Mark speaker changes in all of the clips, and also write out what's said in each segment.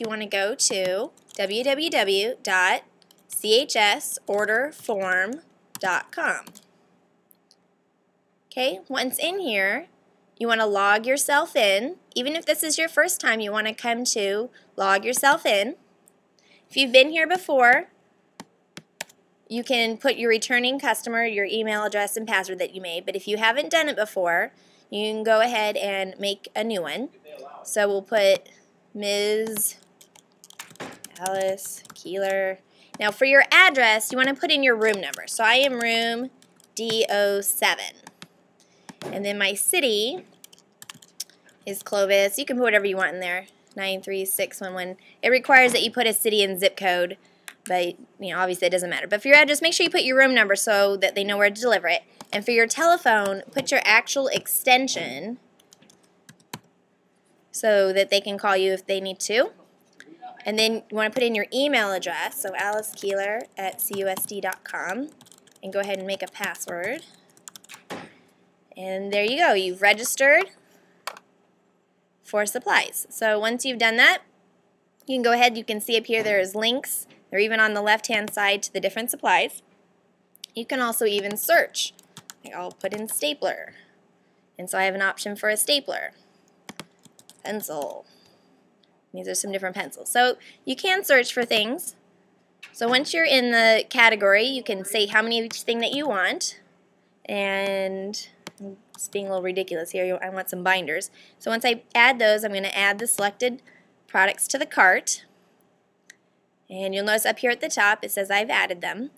Speaker 1: you want to go to www.chsorderform.com. Okay, once in here, you want to log yourself in. Even if this is your first time, you want to come to log yourself in. If you've been here before, you can put your returning customer, your email address and password that you made. But if you haven't done it before, you can go ahead and make a new one. So we'll put Ms. Alice Keeler. Now for your address, you want to put in your room number. So I am room D07. And then my city is Clovis. You can put whatever you want in there. 93611. It requires that you put a city and zip code, but you know, obviously it doesn't matter. But for your address, make sure you put your room number so that they know where to deliver it. And for your telephone, put your actual extension so that they can call you if they need to. And then you want to put in your email address, so alicekeeler at cusd.com, and go ahead and make a password. And there you go, you've registered for supplies. So once you've done that, you can go ahead, you can see up here there's links, they're even on the left hand side to the different supplies. You can also even search. I'll put in stapler. And so I have an option for a stapler. Pencil. These are some different pencils. So you can search for things. So once you're in the category, you can say how many of each thing that you want. And it's being a little ridiculous here. I want some binders. So once I add those, I'm going to add the selected products to the cart. And you'll notice up here at the top, it says I've added them.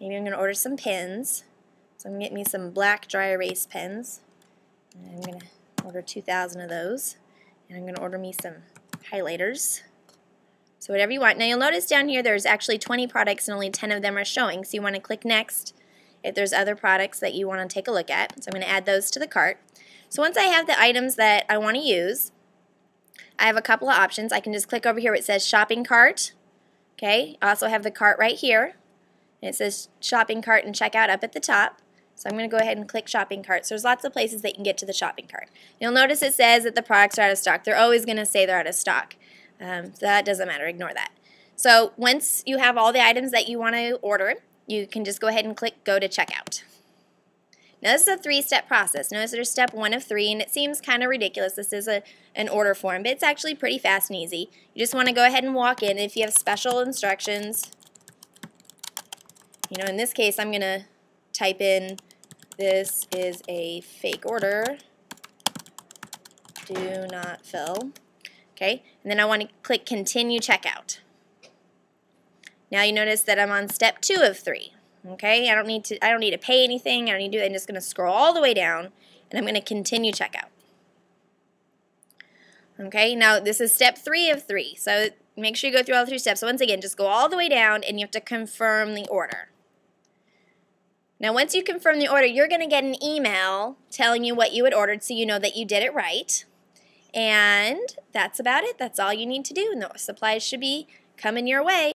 Speaker 1: Maybe I'm going to order some pins. So I'm going to get me some black dry erase pens. And I'm going to order 2,000 of those. And I'm going to order me some highlighters. So whatever you want. Now you'll notice down here there's actually 20 products and only 10 of them are showing. So you want to click next if there's other products that you want to take a look at. So I'm going to add those to the cart. So once I have the items that I want to use, I have a couple of options. I can just click over here where it says shopping cart. Okay, I also have the cart right here. And it says shopping cart and checkout up at the top. So I'm going to go ahead and click shopping cart. So there's lots of places that you can get to the shopping cart. You'll notice it says that the products are out of stock. They're always going to say they're out of stock. Um, so that doesn't matter. Ignore that. So once you have all the items that you want to order, you can just go ahead and click go to checkout. Now this is a three-step process. Notice there's step one of three, and it seems kind of ridiculous. This is a, an order form, but it's actually pretty fast and easy. You just want to go ahead and walk in. If you have special instructions, you know, in this case, I'm going to type in, this is a fake order. Do not fill. Okay, and then I want to click continue checkout. Now you notice that I'm on step two of three. Okay, I don't need to I don't need to pay anything. I don't need to do I'm just going to scroll all the way down and I'm going to continue checkout. Okay, now this is step three of three. So make sure you go through all three steps. So once again, just go all the way down and you have to confirm the order. Now once you confirm the order, you're going to get an email telling you what you had ordered so you know that you did it right. And that's about it. That's all you need to do. And the supplies should be coming your way.